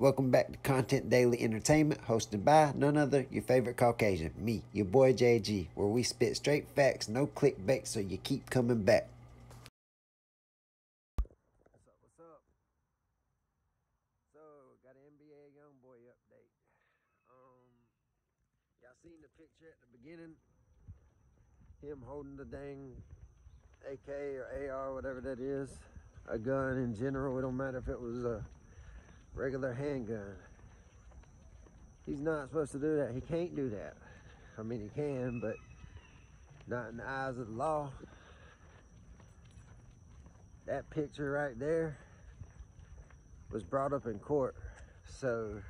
Welcome back to Content Daily Entertainment, hosted by none other, your favorite Caucasian, me, your boy JG, where we spit straight facts, no clickbait, so you keep coming back. What's up, what's up? So, got an NBA Youngboy update. Um, y'all seen the picture at the beginning? Him holding the dang AK or AR, whatever that is. A gun in general, it don't matter if it was a regular handgun. He's not supposed to do that. He can't do that. I mean, he can, but not in the eyes of the law. That picture right there was brought up in court. So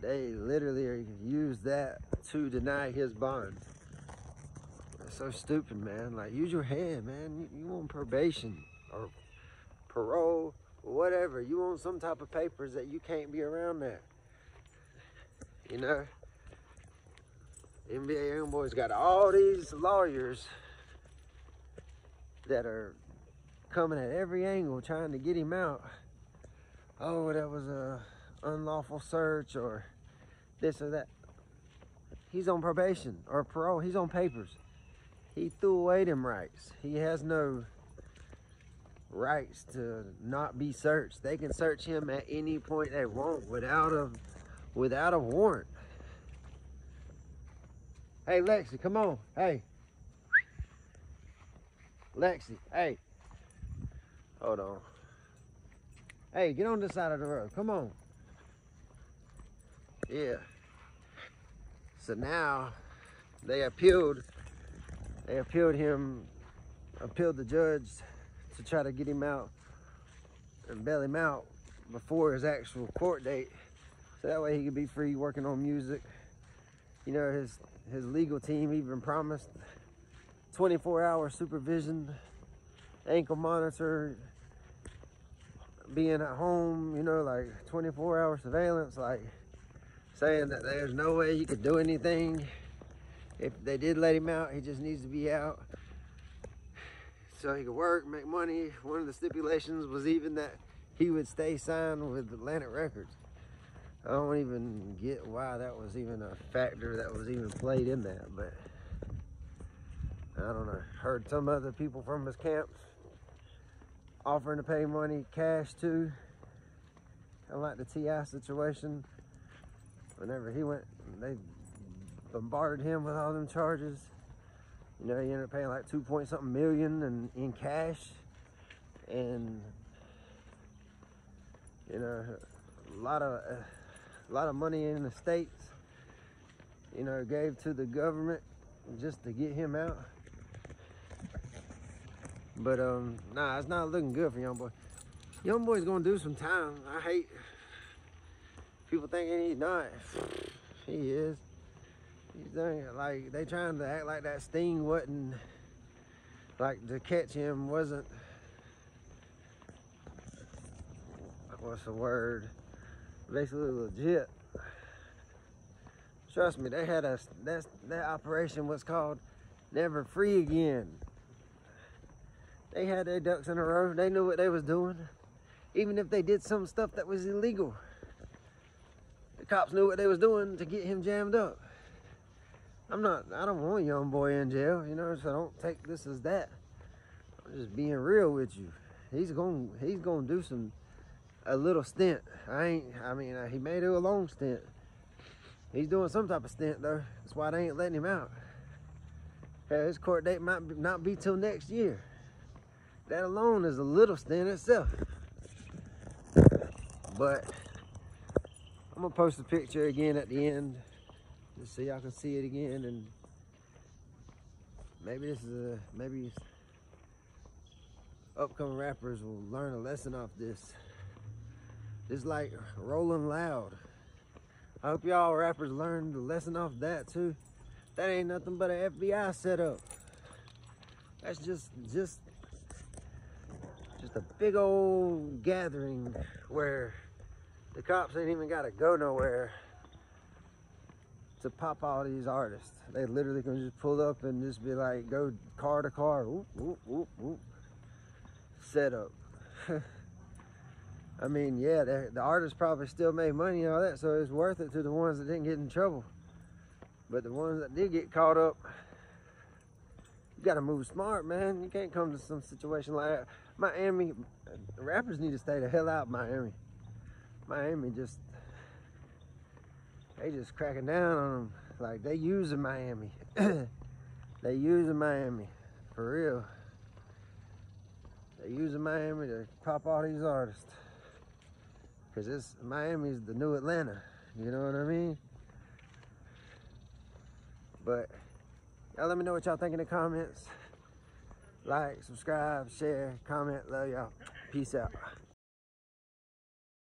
they literally used that to deny his bond. That's so stupid, man. Like, use your head, man. You, you on probation or parole whatever. You want some type of papers that you can't be around there. You know? NBA Youngboy's got all these lawyers that are coming at every angle trying to get him out. Oh, that was a unlawful search or this or that. He's on probation or parole. He's on papers. He threw away them rights. He has no rights to not be searched. They can search him at any point they want without a without a warrant. Hey Lexi, come on. Hey. Lexi, hey. Hold on. Hey, get on this side of the road. Come on. Yeah. So now they appealed they appealed him appealed the judge to try to get him out and bail him out before his actual court date. So that way he could be free working on music. You know, his his legal team even promised 24 hour supervision, ankle monitor, being at home, you know, like 24 hour surveillance, like saying that there's no way he could do anything. If they did let him out, he just needs to be out so he could work, make money. One of the stipulations was even that he would stay signed with Atlantic Records. I don't even get why that was even a factor that was even played in that, but I don't know. Heard some other people from his camps offering to pay money cash too. I like the T.I. situation. Whenever he went, they bombarded him with all them charges. You know, he ended up paying like two point something million in, in cash. And, you know, a lot of, uh, a lot of money in the States, you know, gave to the government just to get him out. But, um, nah, it's not looking good for Young Boy. Young Boy's gonna do some time. I hate people thinking he's not. He is. Doing it like they trying to act like that sting wasn't like to catch him wasn't what's the word? Basically legit. Trust me they had a that that operation was called never free again. They had their ducks in a row. They knew what they was doing. Even if they did some stuff that was illegal the cops knew what they was doing to get him jammed up I'm not, I don't want young boy in jail, you know, so don't take this as that. I'm just being real with you. He's going, he's going to do some, a little stint. I ain't, I mean, uh, he may do a long stint. He's doing some type of stint though. That's why they ain't letting him out. Yeah, his court date might not be till next year. That alone is a little stint itself. But I'm gonna post a picture again at the end just so y'all can see it again and maybe this is a maybe upcoming rappers will learn a lesson off this. Just like rolling loud. I hope y'all rappers learn the lesson off that too. That ain't nothing but an fbi setup. That's just just just a big old gathering where the cops ain't even gotta go nowhere to pop all these artists. They literally can just pull up and just be like, go car to car, whoop, whoop, whoop, whoop. Set up. I mean, yeah, the, artists probably still made money and all that, so it's worth it to the ones that didn't get in trouble. But the ones that did get caught up, you gotta move smart, man. You can't come to some situation like that. Miami, rappers need to stay the hell out of Miami. Miami just, they just cracking down on them. Like they using Miami. they using Miami, for real. They using Miami to pop all these artists. Cause this Miami's the new Atlanta. You know what I mean? But y'all let me know what y'all think in the comments. Like, subscribe, share, comment. Love y'all. Peace out.